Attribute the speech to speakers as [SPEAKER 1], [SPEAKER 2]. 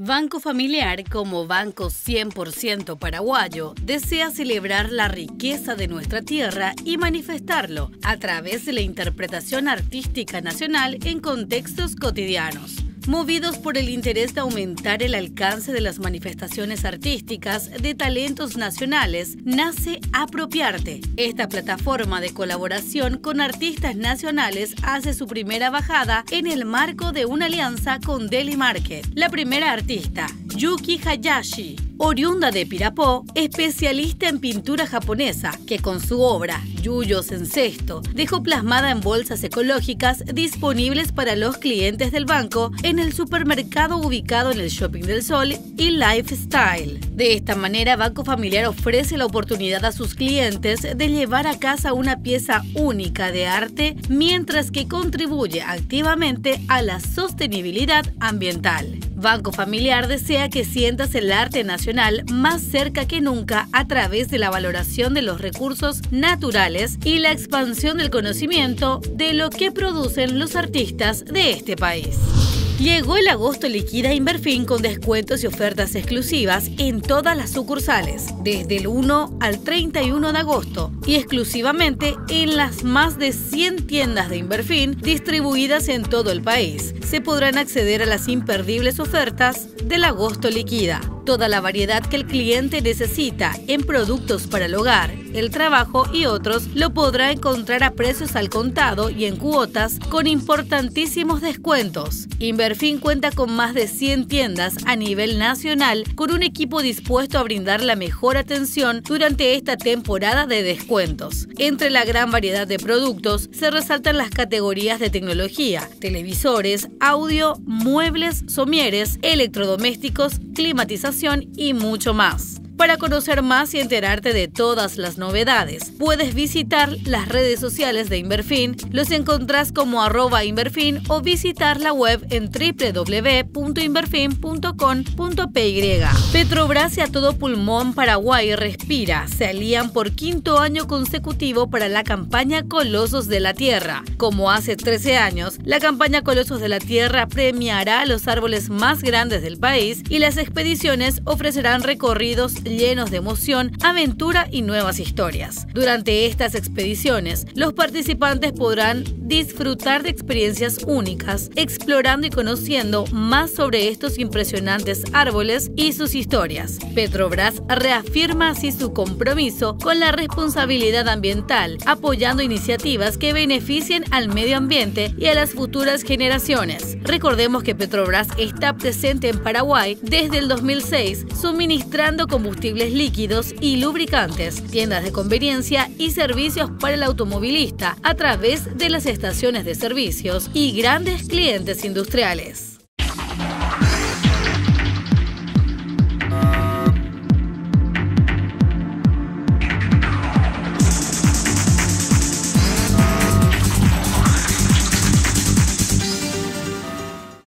[SPEAKER 1] Banco Familiar, como banco 100% paraguayo, desea celebrar la riqueza de nuestra tierra y manifestarlo a través de la interpretación artística nacional en contextos cotidianos. Movidos por el interés de aumentar el alcance de las manifestaciones artísticas de talentos nacionales, nace Apropiarte. Esta plataforma de colaboración con artistas nacionales hace su primera bajada en el marco de una alianza con Deli Market. La primera artista, Yuki Hayashi, oriunda de Pirapó, especialista en pintura japonesa, que con su obra Yuyos en cesto dejó plasmada en bolsas ecológicas disponibles para los clientes del banco en el supermercado ubicado en el Shopping del Sol y Lifestyle. De esta manera, Banco Familiar ofrece la oportunidad a sus clientes de llevar a casa una pieza única de arte mientras que contribuye activamente a la sostenibilidad ambiental. Banco Familiar desea que sientas el arte nacional más cerca que nunca a través de la valoración de los recursos naturales y la expansión del conocimiento de lo que producen los artistas de este país. Llegó el agosto liquida Inverfin con descuentos y ofertas exclusivas en todas las sucursales, desde el 1 al 31 de agosto y exclusivamente en las más de 100 tiendas de Inverfin distribuidas en todo el país. Se podrán acceder a las imperdibles ofertas del agosto liquida toda la variedad que el cliente necesita en productos para el hogar, el trabajo y otros lo podrá encontrar a precios al contado y en cuotas con importantísimos descuentos. Inverfin cuenta con más de 100 tiendas a nivel nacional con un equipo dispuesto a brindar la mejor atención durante esta temporada de descuentos. Entre la gran variedad de productos se resaltan las categorías de tecnología, televisores, audio, muebles, somieres, electrodomésticos, climatización y mucho más. Para conocer más y enterarte de todas las novedades, puedes visitar las redes sociales de Inverfin, los encontrás como arroba Inverfin o visitar la web en www.inverfin.com.py. Petrobras y a todo pulmón Paraguay respira, se alían por quinto año consecutivo para la campaña Colosos de la Tierra. Como hace 13 años, la campaña Colosos de la Tierra premiará a los árboles más grandes del país y las expediciones ofrecerán recorridos llenos de emoción, aventura y nuevas historias. Durante estas expediciones, los participantes podrán disfrutar de experiencias únicas, explorando y conociendo más sobre estos impresionantes árboles y sus historias. Petrobras reafirma así su compromiso con la responsabilidad ambiental, apoyando iniciativas que beneficien al medio ambiente y a las futuras generaciones. Recordemos que Petrobras está presente en Paraguay desde el 2006, suministrando combustible líquidos y lubricantes, tiendas de conveniencia y servicios para el automovilista a través de las estaciones de servicios y grandes clientes industriales.